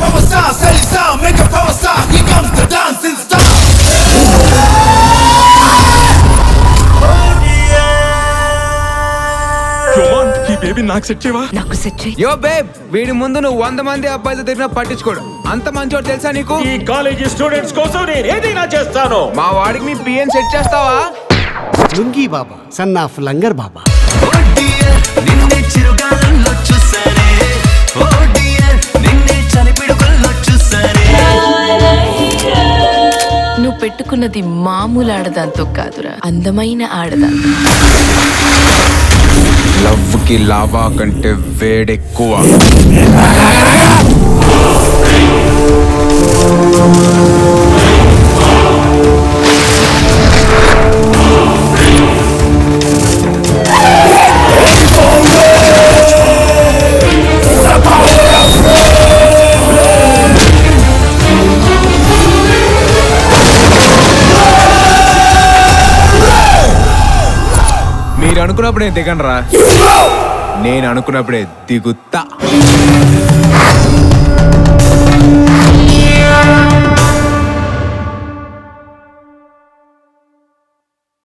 selling sound, make a power star. Here comes the dancing star. Baby నాకు set చేయవా? నాకు set చేయి. Yo babe వీడి ముందు నువ్వు వంద మంది అబ్బాయిలతో తిరిగినా పట్టించుకోడు. అంత మంచోడు తెలుసా నీకు? ఈ కాలేజీ స్టూడెంట్స్ కోసం నేను ఏదైనా చేస్తాను. మా వాడికి మీ పిఎన్ సెట్ చేస్తావా? Lungi Baba son of Langar Baba. నిన్నే చిరుగాలంలో అనుకున్నది మామూలు ఆడదాంతో కాదురా. అందమైన ఆడదాంతో లవ్కి లావా కంటే వేడెక్కువ. మీరు అనుకున్నప్పుడే దిగండ్రా. నేను అనుకున్నప్పుడే దిగుతా.